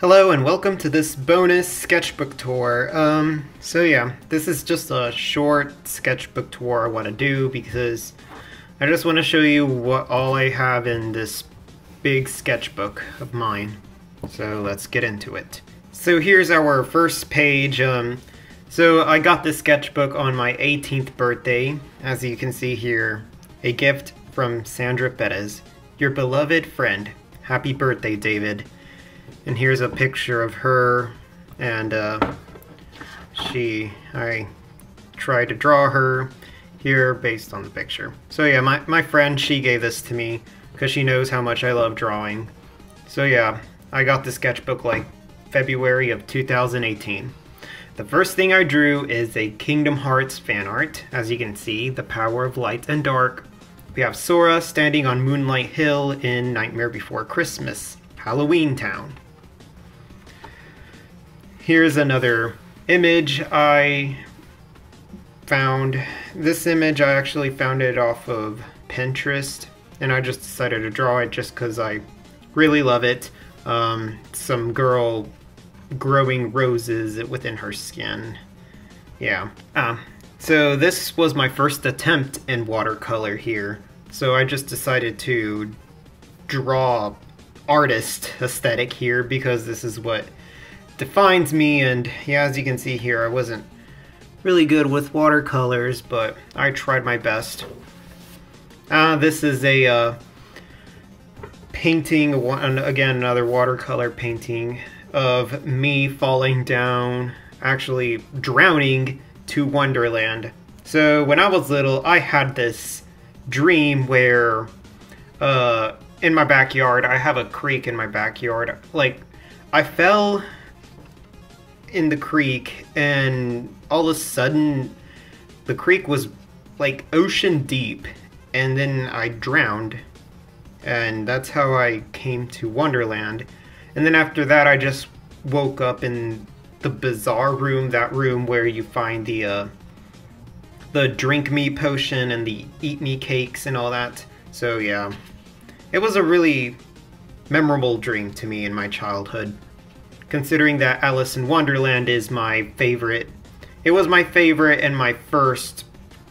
Hello and welcome to this bonus sketchbook tour. Um, so yeah, this is just a short sketchbook tour I want to do because I just want to show you what all I have in this big sketchbook of mine. So let's get into it. So here's our first page. Um, so I got this sketchbook on my 18th birthday. As you can see here, a gift from Sandra Bettis, your beloved friend. Happy birthday, David. And here's a picture of her, and uh, she, I tried to draw her here based on the picture. So yeah, my, my friend, she gave this to me because she knows how much I love drawing. So yeah, I got the sketchbook like February of 2018. The first thing I drew is a Kingdom Hearts fan art. As you can see, the power of light and dark. We have Sora standing on Moonlight Hill in Nightmare Before Christmas, Halloween Town. Here's another image I found. This image, I actually found it off of Pinterest, and I just decided to draw it just because I really love it. Um, some girl growing roses within her skin. Yeah. Ah, so this was my first attempt in watercolor here. So I just decided to draw artist aesthetic here because this is what defines me and yeah as you can see here I wasn't really good with watercolors but I tried my best. Uh, this is a uh, painting, one again another watercolor painting of me falling down, actually drowning to Wonderland. So when I was little I had this dream where uh, in my backyard I have a creek in my backyard like I fell in the creek and all of a sudden the creek was like ocean deep and then I drowned and that's how I came to Wonderland. And then after that I just woke up in the bizarre room that room where you find the uh, the drink me potion and the eat me cakes and all that. So yeah. It was a really memorable dream to me in my childhood considering that Alice in Wonderland is my favorite. It was my favorite and my first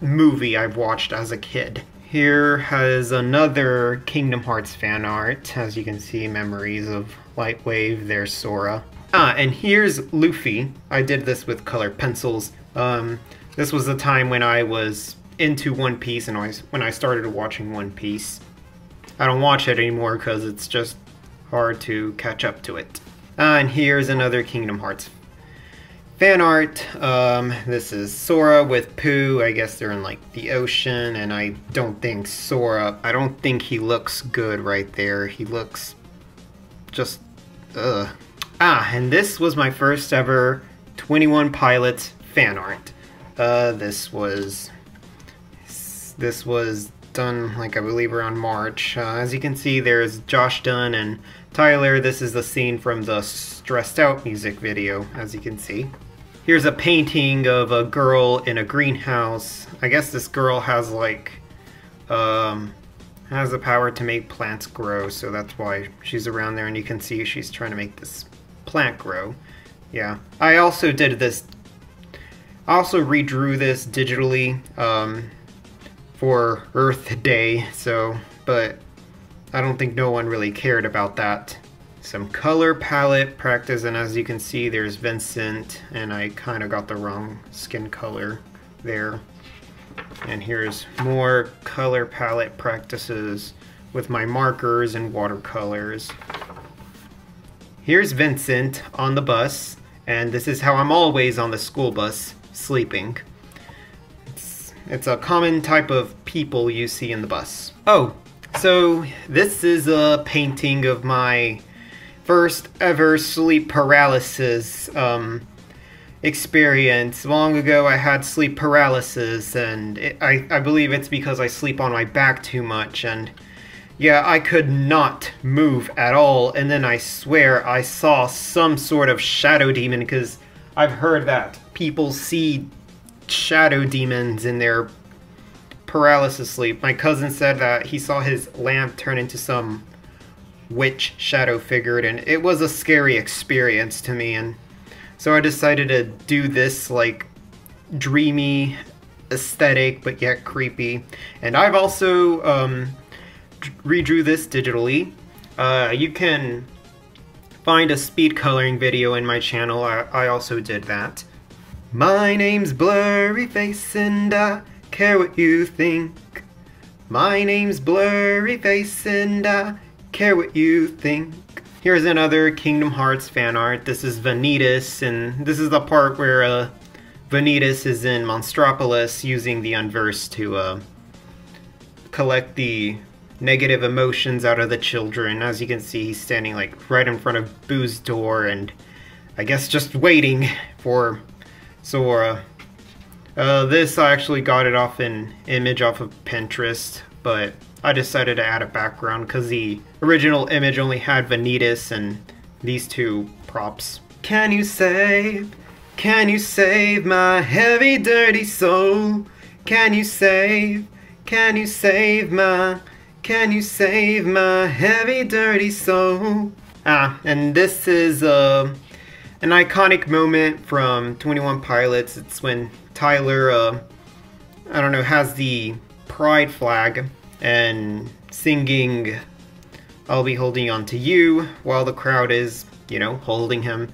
movie I've watched as a kid. Here has another Kingdom Hearts fan art. As you can see, memories of Lightwave, there's Sora. Ah, and here's Luffy. I did this with colored pencils. Um, this was the time when I was into One Piece and when I started watching One Piece. I don't watch it anymore because it's just hard to catch up to it. Uh, and here's another Kingdom Hearts fan art. Um, this is Sora with Pooh. I guess they're in like the ocean, and I don't think Sora. I don't think he looks good right there. He looks just ugh. Ah, and this was my first ever 21 Pilots fan art. Uh, this was this was done like I believe around March. Uh, as you can see, there's Josh Dun and Tyler, this is the scene from the Stressed Out music video, as you can see. Here's a painting of a girl in a greenhouse. I guess this girl has like, um, has the power to make plants grow, so that's why she's around there and you can see she's trying to make this plant grow. Yeah. I also did this, I also redrew this digitally, um, for Earth Day, so, but I don't think no one really cared about that. Some color palette practice, and as you can see, there's Vincent, and I kind of got the wrong skin color there. And here's more color palette practices with my markers and watercolors. Here's Vincent on the bus, and this is how I'm always on the school bus, sleeping. It's, it's a common type of people you see in the bus. Oh, so this is a painting of my first ever sleep paralysis um, experience. Long ago I had sleep paralysis and it, I, I believe it's because I sleep on my back too much and yeah, I could not move at all and then I swear I saw some sort of shadow demon because I've heard that people see shadow demons in their paralysis sleep. My cousin said that he saw his lamp turn into some witch shadow figured, and it was a scary experience to me. And so I decided to do this like dreamy aesthetic, but yet creepy. And I've also um, redrew this digitally. Uh, you can find a speed coloring video in my channel. I, I also did that. My name's Blurry Face and I care what you think. My name's Blurry Face and I care what you think. Here's another Kingdom Hearts fan art. This is Vanitas, and this is the part where uh, Vanitas is in Monstropolis using the Unversed to uh, collect the negative emotions out of the children. As you can see, he's standing like right in front of Boo's door and I guess just waiting for Sora. Uh, this I actually got it off an image off of Pinterest, but I decided to add a background because the original image only had Vanitas and these two props. Can you save? Can you save my heavy dirty soul? Can you save? Can you save my can you save my heavy, dirty soul? Ah, and this is uh, an iconic moment from 21 Pilots. It's when Tyler, uh, I don't know, has the pride flag and singing I'll be holding on to you while the crowd is, you know, holding him.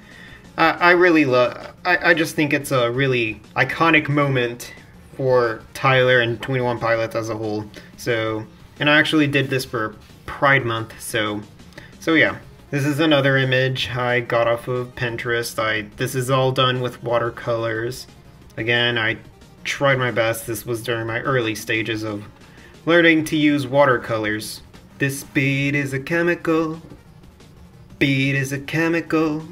I, I really love, I, I just think it's a really iconic moment for Tyler and 21 Pilots as a whole. So and I actually did this for Pride Month, so so yeah. This is another image I got off of Pinterest. I this is all done with watercolors. Again, I tried my best. This was during my early stages of learning to use watercolors. This bead is a chemical. Bead is a chemical.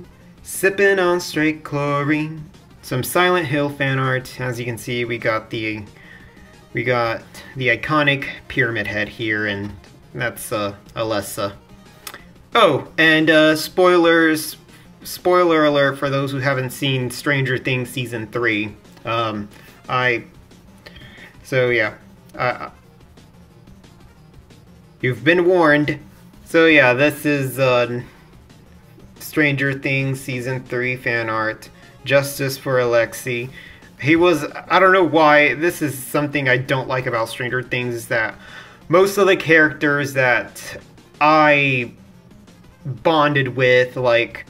Sipping on straight chlorine. Some Silent Hill fan art. As you can see, we got the we got the iconic pyramid head here, and that's uh, Alessa. Oh, and uh, spoilers, spoiler alert for those who haven't seen Stranger Things Season 3. Um, I, so yeah, uh, you've been warned. So yeah, this is uh, Stranger Things Season 3 fan art. Justice for Alexei. he was I don't know why this is something I don't like about Stranger Things is that most of the characters that I bonded with like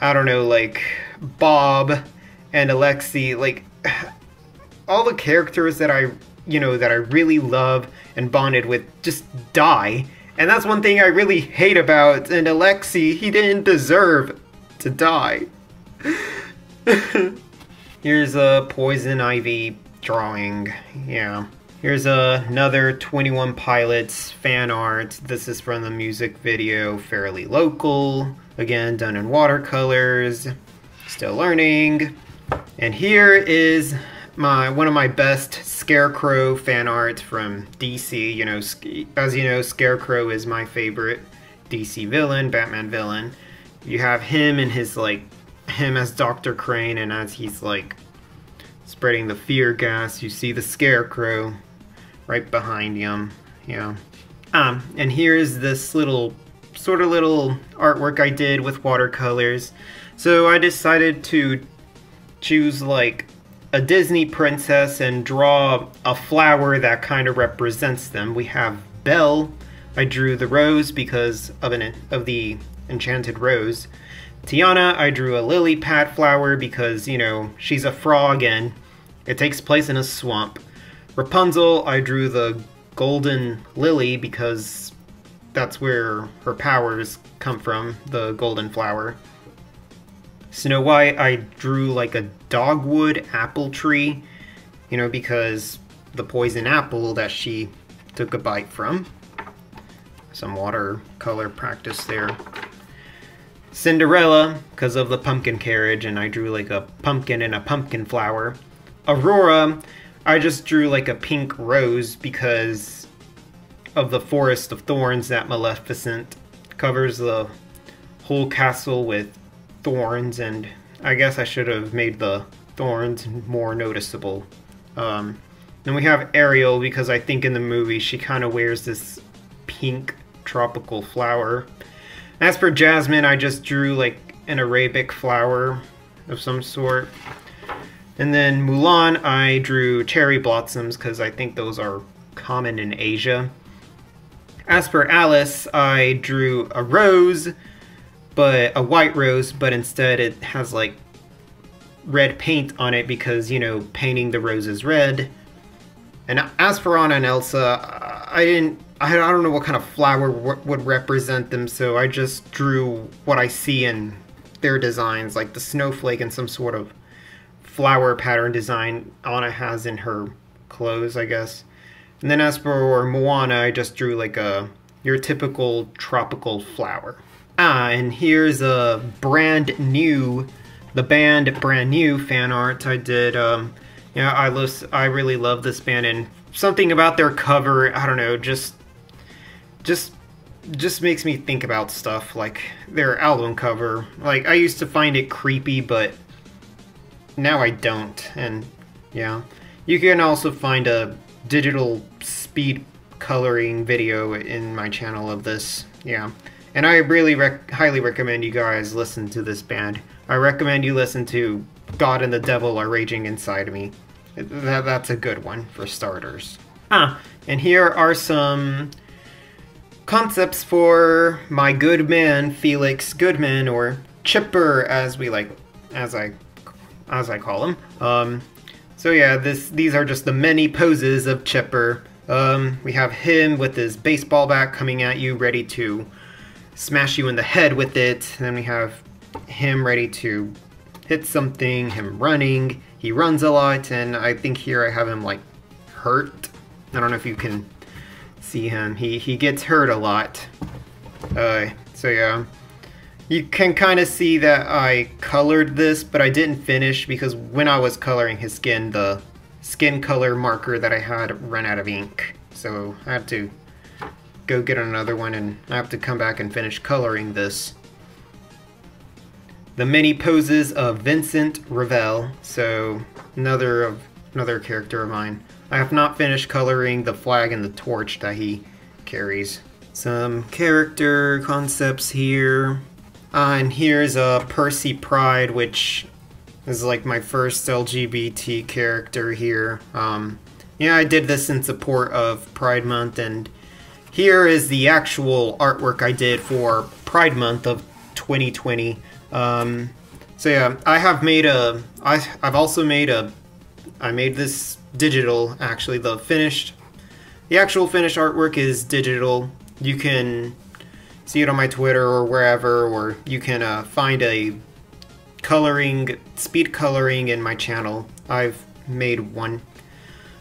I don't know like Bob and Alexei, like all the characters that I you know that I really love and bonded with just die and that's one thing I really hate about and Alexei he didn't deserve to die Here's a Poison Ivy drawing. Yeah. Here's another 21 Pilots fan art. This is from the music video Fairly Local. Again, done in watercolors. Still learning. And here is my one of my best Scarecrow fan art from DC. You know, as you know, Scarecrow is my favorite DC villain, Batman villain. You have him and his like him as Dr. Crane, and as he's like spreading the fear gas, you see the scarecrow right behind him. Yeah. Um, and here's this little, sort of little artwork I did with watercolors. So I decided to choose like a Disney princess and draw a flower that kind of represents them. We have Belle. I drew the rose because of an of the enchanted rose. Tiana, I drew a lily pad flower because, you know, she's a frog and it takes place in a swamp. Rapunzel, I drew the golden lily because that's where her powers come from, the golden flower. Snow White, I drew like a dogwood apple tree, you know, because the poison apple that she took a bite from. Some watercolor practice there. Cinderella, because of the pumpkin carriage, and I drew like a pumpkin and a pumpkin flower. Aurora, I just drew like a pink rose because of the forest of thorns that Maleficent covers the whole castle with thorns, and I guess I should have made the thorns more noticeable. Um, then we have Ariel because I think in the movie she kind of wears this pink tropical flower. As for Jasmine, I just drew like an Arabic flower of some sort. And then Mulan, I drew cherry blossoms because I think those are common in Asia. As for Alice, I drew a rose, but a white rose, but instead it has like red paint on it because, you know, painting the roses red. And as for Anna and Elsa, I didn't, I don't know what kind of flower would represent them, so I just drew what I see in their designs, like the snowflake and some sort of flower pattern design Anna has in her clothes, I guess. And then as for Moana, I just drew like a your typical tropical flower. Ah, and here's a brand new, the band brand new fan art I did. Um, yeah, I love, I really love this band, and something about their cover, I don't know, just, just, just makes me think about stuff like their album cover. Like I used to find it creepy, but now I don't, and yeah. You can also find a digital speed coloring video in my channel of this, yeah. And I really rec highly recommend you guys listen to this band. I recommend you listen to God and the Devil Are Raging Inside of Me. That, that's a good one for starters. Ah, and here are some concepts for my good man Felix Goodman or Chipper as we like as I as I call him. Um, so yeah, this these are just the many poses of Chipper. Um, we have him with his baseball bat coming at you, ready to smash you in the head with it. And then we have him ready to hit something, him running. He runs a lot, and I think here I have him like hurt. I don't know if you can see him. He, he gets hurt a lot. Uh, so yeah. You can kind of see that I colored this, but I didn't finish because when I was coloring his skin, the skin color marker that I had ran out of ink. So I had to go get another one and I have to come back and finish coloring this. The many poses of Vincent Ravel, so another of another character of mine. I have not finished coloring the flag and the torch that he carries. Some character concepts here. Uh, and here's uh, Percy Pride, which is like my first LGBT character here. Um, yeah, I did this in support of Pride Month, and here is the actual artwork I did for Pride Month of 2020. Um, so yeah, I have made a. I, I've also made a. I made this digital, actually. The finished. The actual finished artwork is digital. You can see it on my Twitter or wherever, or you can uh, find a coloring, speed coloring in my channel. I've made one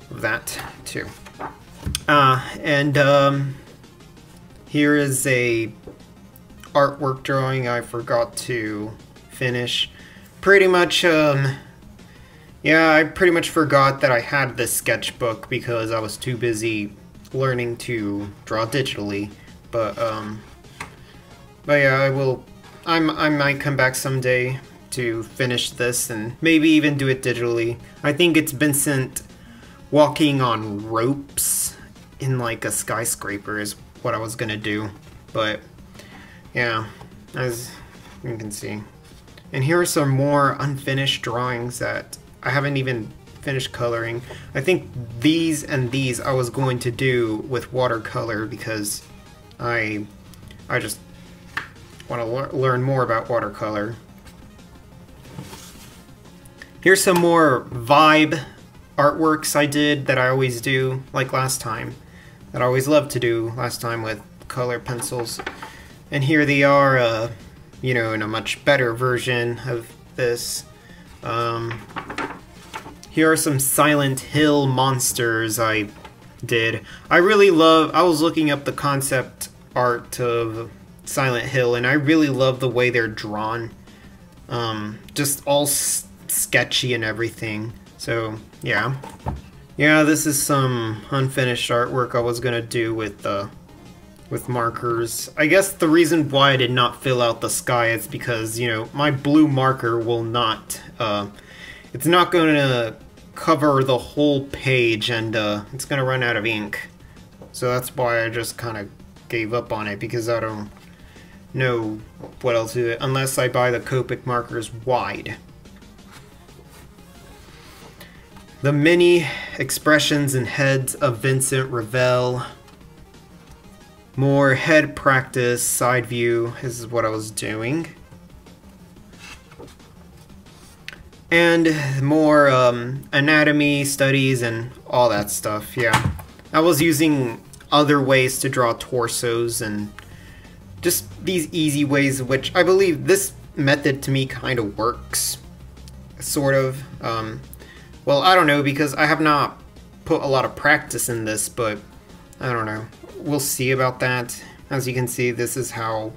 of that too. Uh, and um, here is a artwork drawing I forgot to finish. Pretty much, um, yeah, I pretty much forgot that I had this sketchbook because I was too busy learning to draw digitally. But, um, but yeah, I will. I'm. I might come back someday to finish this and maybe even do it digitally. I think it's Vincent walking on ropes in like a skyscraper is what I was gonna do. But yeah, as you can see. And here are some more unfinished drawings that I haven't even finished coloring. I think these and these I was going to do with watercolor because I I just want to learn more about watercolor. Here's some more vibe artworks I did that I always do, like last time, that I always loved to do last time with color pencils. And here they are, uh, you know, in a much better version of this. Um, here are some Silent Hill monsters I did. I really love, I was looking up the concept art of Silent Hill, and I really love the way they're drawn. Um, just all sketchy and everything. So, yeah. Yeah, this is some unfinished artwork I was gonna do with uh, with markers. I guess the reason why I did not fill out the sky is because, you know, my blue marker will not, uh, it's not gonna cover the whole page and uh, it's gonna run out of ink. So that's why I just kind of gave up on it because I don't know what else to do unless I buy the Copic markers wide. The many expressions and heads of Vincent Ravel. More head practice, side view, is what I was doing. And more um, anatomy studies and all that stuff, yeah. I was using other ways to draw torsos and just these easy ways which I believe this method to me kind of works. Sort of. Um, well, I don't know because I have not put a lot of practice in this, but I don't know. We'll see about that. As you can see, this is how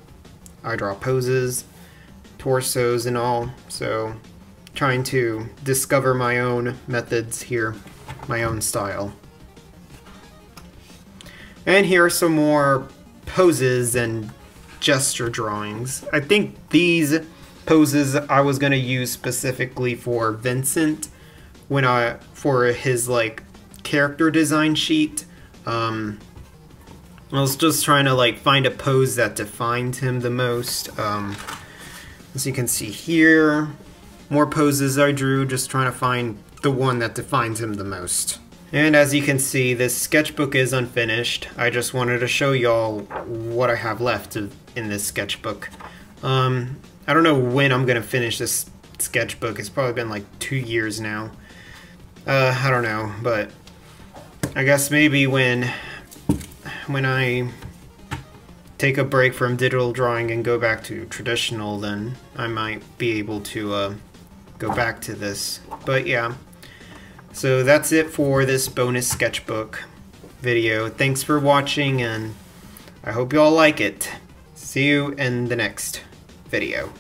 I draw poses, torsos, and all. So, trying to discover my own methods here, my own style. And here are some more poses and gesture drawings. I think these poses I was going to use specifically for Vincent when I for his like character design sheet. Um, I was just trying to like find a pose that defined him the most. Um, as you can see here, more poses I drew, just trying to find the one that defines him the most. And as you can see, this sketchbook is unfinished. I just wanted to show y'all what I have left in this sketchbook. Um, I don't know when I'm gonna finish this sketchbook. It's probably been like two years now. Uh, I don't know, but I guess maybe when when I take a break from digital drawing and go back to traditional, then I might be able to uh, go back to this. But yeah, so that's it for this bonus sketchbook video. Thanks for watching, and I hope you all like it. See you in the next video.